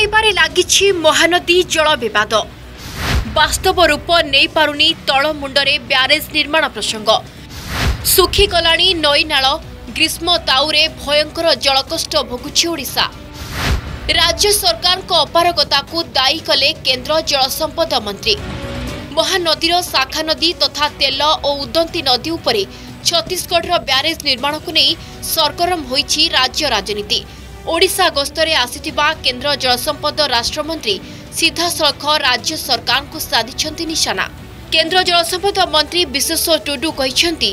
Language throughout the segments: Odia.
ଘୋଡ଼େଇବାରେ ଲାଗିଛି ମହାନଦୀ ଜଳ ବିବାଦ। ବାସ୍ତବ ରୂପ ନେଇପାରୁନି ତଳମୁଣ୍ଡରେ ବ୍ୟାରେଜ୍ ନିର୍ମାଣ ପ୍ରସଙ୍ଗ। ଶୁଖିଗଲାଣି ନଈନାଳ ଗ୍ରୀଷ୍ମ ତାଉରେ ଭୟଙ୍କର ଜଳକଷ୍ଟ ଭୋଗୁଛି ଓଡ଼ିଶା। ରାଜ୍ୟ ସରକାରଙ୍କ ଅପାରଗତାକୁ ଦାୟୀ କଲେ କେନ୍ଦ୍ର ଜଳସମ୍ପଦ ମନ୍ତ୍ରୀ। ମହାନଦୀର ଶାଖା ନଦୀ ତଥା ତେଲ ଓ ଉଦନ୍ତୀ ନଦୀ ଉପରେ ଛତିଶଗଡ଼ର ବ୍ୟାରେଜ୍ ନିର୍ମାଣକୁ ନେଇ ସରଗରମ ହୋଇଛି ରାଜ୍ୟ ରାଜନୀତି। ଓଡ଼ିଶା ଗସ୍ତରେ ଆସିଥିବା କେନ୍ଦ୍ର ଜଳସମ୍ପଦ ରାଷ୍ଟ୍ରମନ୍ତ୍ରୀ ସିଧାସଳଖ ରାଜ୍ୟ ସରକାରଙ୍କୁ ସାଧିଛନ୍ତି ନିଶାନା। କେନ୍ଦ୍ର ଜଳସମ୍ପଦ ମନ୍ତ୍ରୀ ବିଶ୍ୱେଶ୍ୱର ଟୁଡୁ କହିଛନ୍ତି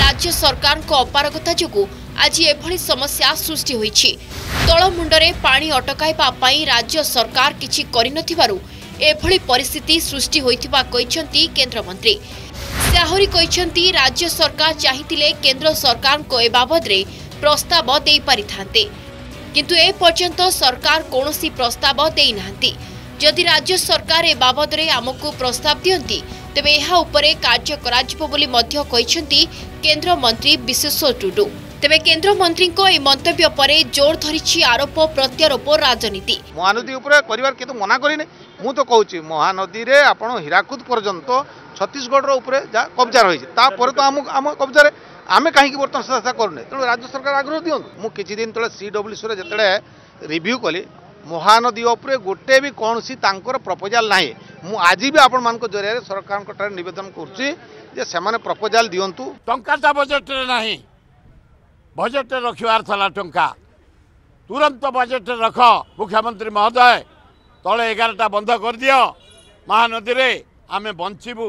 ରାଜ୍ୟ ସରକାରଙ୍କ ଅପାରଗତା ଯୋଗୁଁ ଆଜି ଏଭଳି ସମସ୍ୟା ସୃଷ୍ଟି ହୋଇଛି। ତଳମୁଣ୍ଡରେ ପାଣି ଅଟକାଇବା ପାଇଁ ରାଜ୍ୟ ସରକାର କିଛି କରିନଥିବାରୁ ଏଭଳି ପରିସ୍ଥିତି ସୃଷ୍ଟି ହୋଇଥିବା କହିଛନ୍ତି କେନ୍ଦ୍ରମନ୍ତ୍ରୀ। ସେ ଆହୁରି କହିଛନ୍ତି ରାଜ୍ୟ ସରକାର ଚାହିଁଥିଲେ କେନ୍ଦ୍ର ସରକାରଙ୍କ ଏ ବାବଦରେ ପ୍ରସ୍ତାବ ଦେଇପାରିଥାନ୍ତେ। କିନ୍ତୁ ଏପର୍ଯ୍ୟନ୍ତ ସରକାର କୌଣସି ପ୍ରସ୍ତାବ ଦେଇନାହାନ୍ତି। ଯଦି ରାଜ୍ୟ ସରକାର ଏ ବାବଦରେ ଆମକୁ ପ୍ରସ୍ତାବ ଦିଅନ୍ତି ତେବେ ଏହା ଉପରେ କାର୍ଯ୍ୟ କରାଯିବ ବୋଲି ମଧ୍ୟ କହିଛନ୍ତି କେନ୍ଦ୍ରମନ୍ତ୍ରୀ ବିଶ୍ୱେଶ୍ୱର ଟୁଡୁ। ତେବେ କେନ୍ଦ୍ରମନ୍ତ୍ରୀଙ୍କ ଏହି ମନ୍ତବ୍ୟ ପରେ ଜୋର ଧରିଛି ଆରୋପ ପ୍ରତ୍ୟାରୋପ ରାଜନୀତି। ମହାନଦୀ ଉପରେ କରିବାର କିନ୍ତୁ ମନା କରିନି ମୁଁ ତ କହୁଛି ମହାନଦୀରେ ଆପଣ ହୀରାକୁଦ ପର୍ଯ୍ୟନ୍ତ ଛତିଶଗଡ଼ର ଉପରେ ଯାହା କବ୍ଜା ରହିଛି ତାପରେ ତ ଆମ ଆମ କବ୍ଜାରେ ଆମେ କାହିଁକି ବର୍ତ୍ତମାନ ସେଟା କରୁନେ? ତେଣୁ ରାଜ୍ୟ ସରକାର ଆଗ୍ରହ ଦିଅନ୍ତୁ। ମୁଁ କିଛି ଦିନ ତଳେ ସି ଡବ୍ଲ୍ୟୁସିରେ ଯେତେବେଳେ ରିଭ୍ୟୁ କଲି ମହାନଦୀ ଉପରେ ଗୋଟେ ବି କୌଣସି ତାଙ୍କର ପ୍ରପୋଜାଲ ନାହିଁ। ମୁଁ ଆଜି ବି ଆପଣମାନଙ୍କ ଜରିଆରେ ସରକାରଙ୍କଠାରେ ନିବେଦନ କରୁଛି ଯେ ସେମାନେ ପ୍ରପୋଜାଲ ଦିଅନ୍ତୁ। ଟଙ୍କାଟା ବଜେଟ୍ରେ ନାହିଁ। ବଜେଟ୍ରେ ରଖିବାର ଥିଲା ଟଙ୍କା ତୁରନ୍ତ ବଜେଟ୍ରେ ରଖ ମୁଖ୍ୟମନ୍ତ୍ରୀ ମହୋଦୟ ତଳେ ଏଗାରଟା ବନ୍ଦ କରିଦିଅ ମହାନଦୀରେ ଆମେ ବଞ୍ଚିବୁ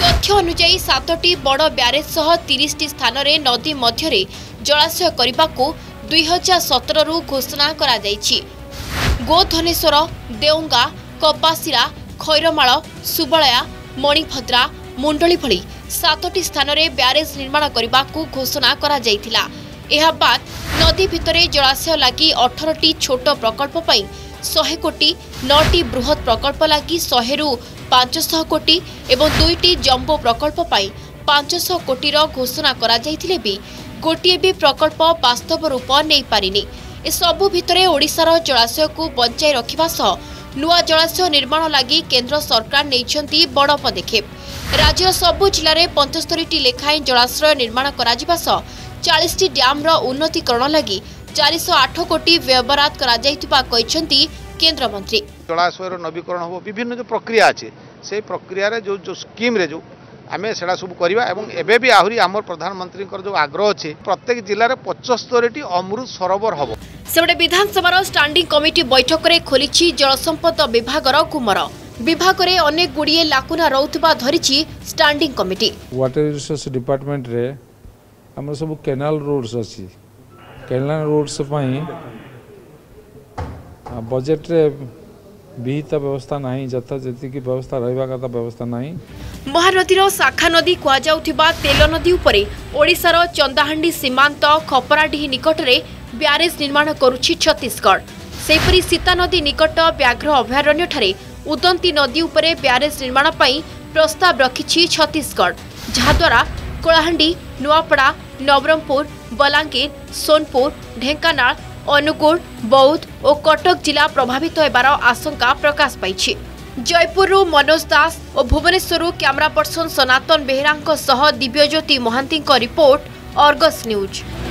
ତଥ୍ୟ ଅନୁଯାୟୀ ସାତଟି ବଡ଼ ବ୍ୟାରେଜ୍ ସହ ତିରିଶଟି ସ୍ଥାନରେ ନଦୀ ମଧ୍ୟରେ ଜଳାଶୟ କରିବାକୁ ଦୁଇହଜାର ସତରରୁ ଘୋଷଣା କରାଯାଇଛି। ଗୋଧନେଶ୍ୱର ଦେଓଙ୍ଗା କପାସିରା ଖୈରମାଳ ସୁବଳୟା ମଣିଭଦ୍ରା ମୁଣ୍ଡଳି ଭଳି ସାତଟି ସ୍ଥାନରେ ବ୍ୟାରେଜ୍ ନିର୍ମାଣ କରିବାକୁ ଘୋଷଣା କରାଯାଇଥିଲା। ଏହା ବାଦ୍ ନଦୀ ଭିତରେ ଜଳାଶୟ ଲାଗି ଅଠରଟି ଛୋଟ ପ୍ରକଳ୍ପ ପାଇଁ ଶହେ କୋଟି ନଅଟି ବୃହତ୍ ପ୍ରକଳ୍ପ ଲାଗି ଶହେରୁ ପାଞ୍ଚଶହ କୋଟି ଏବଂ ଦୁଇଟି ଜମ୍ବୋ ପ୍ରକଳ୍ପ ପାଇଁ ପାଞ୍ଚଶହ କୋଟିର ଘୋଷଣା କରାଯାଇଥିଲେ ବି ଗୋଟିଏ ବି ପ୍ରକଳ୍ପ ବାସ୍ତବ ରୂପ ନେଇପାରିନି। ଏସବୁ ଭିତରେ ଓଡ଼ିଶାର ଜଳାଶୟକୁ ବଞ୍ଚାଇ ରଖିବା ସହ ନୂଆ ଜଳାଶୟ ନିର୍ମାଣ ଲାଗି କେନ୍ଦ୍ର ସରକାର ନେଇଛନ୍ତି ବଡ଼ ପଦକ୍ଷେପ। ରାଜ୍ୟର ସବୁ ଜିଲ୍ଲାରେ ପଞ୍ଚସ୍ତରୀଟି ଲେଖାଏଁ ଜଳାଶ୍ରୟ ନିର୍ମାଣ କରାଯିବା ସହ ଚାଳିଶଟି ଡ୍ୟାମ୍ର ଉନ୍ନତୀକରଣ ଲାଗି ଚାରିଶହ ଆଠ କୋଟି ବ୍ୟୟବରାଦ କରାଯାଇଥିବା କହିଛନ୍ତି କେନ୍ଦ୍ରମନ୍ତ୍ରୀ। ଜଳାଶୟର ନବୀକରଣ ହେବ ବିଭିନ୍ନ ଯେଉଁ ପ୍ରକ୍ରିୟା ଅଛି ସେଇ ପ୍ରକ୍ରିୟାରେ ଯେଉଁ ଯେଉଁ ସ୍କିମ୍ରେ ଯେଉଁ ଆମେ ସେଟା ସବୁ କରିବା ଏବଂ ଏବେ ବି ଆହୁରି ଆମର ପ୍ରଧାନମନ୍ତ୍ରୀଙ୍କର ଯେଉଁ ଆଗ୍ରହ ଅଛି ପ୍ରତ୍ୟେକ ଜିଲ୍ଲାରେ ପଚସ୍ତରୀଟି ଅମୃତ ସରୋବର ହେବ ସେପଟେ ବିଧାନସଭାର ଷ୍ଟାଣ୍ଡିଂ କମିଟି ବୈଠକରେ ଖୋଲିଛି ଜଳସମ୍ପଦ ବିଭାଗର ଗୁମର ବିଭାଗରେ ଅନେକ ଗୁଡ଼ିଏ ଲାକୁନା ରହୁଥିବା ଧରିଛି ଷ୍ଟାଣ୍ଡିଂ କମିଟି ୱାଟର ରିସୋର୍ସ ଡିପାର୍ଟମେଣ୍ଟରେ ଆମର ସବୁ କେନାଲ ରୋଡ଼୍ସ ଅଛି କେନାଲ ରୋଡ଼୍ସ ପାଇଁ ବଜେଟ୍ରେ ବିହିତ ବ୍ୟବସ୍ଥା ନାହିଁ ଯଥା ଯେତିକି ବ୍ୟବସ୍ଥା ରହିବା କଥା ବ୍ୟବସ୍ଥା ନାହିଁ। ମହାନଦୀର ଶାଖା ନଦୀ କୁହାଯାଉଥିବା ତେଲ ନଦୀ ଉପରେ ଓଡ଼ିଶାର ଚନ୍ଦାହାଣ୍ଡି ସୀମାନ୍ତ ଖପରାଡିହି ନିକଟରେ ବ୍ୟାରେଜ୍ ନିର୍ମାଣ କରୁଛି ଛତିଶଗଡ଼। ସେହିପରି ସୀତା ନଦୀ ନିକଟ ବ୍ୟାଘ୍ର ଅଭୟାରଣ୍ୟଠାରେ ଉଦନ୍ତୀ ନଦୀ ଉପରେ ବ୍ୟାରେଜ୍ ନିର୍ମାଣ ପାଇଁ ପ୍ରସ୍ତାବ ରଖିଛି ଛତିଶଗଡ଼। ଯାହାଦ୍ୱାରା କଳାହାଣ୍ଡି ନୂଆପଡ଼ା ନବରଙ୍ଗପୁର ବଲାଙ୍ଗୀର ସୋନପୁର ଢେଙ୍କାନାଳ ଅନୁଗୁଳ ବୌଦ୍ଧ ଓ କଟକ ଜିଲ୍ଲା ପ୍ରଭାବିତ ହେବାର ଆଶଙ୍କା ପ୍ରକାଶ ପାଇଛି। ଜୟପୁରରୁ ମନୋଜ ଦାସ ଓ ଭୁବନେଶ୍ୱରରୁ କ୍ୟାମେରା ପର୍ସନ ସନାତନ ବେହେରାଙ୍କ ସହ ଦିବ୍ୟଜ୍ୟୋତି ମହାନ୍ତିଙ୍କ ରିପୋର୍ଟ ଅର୍ଗସ୍ ନ୍ୟୁଜ୍।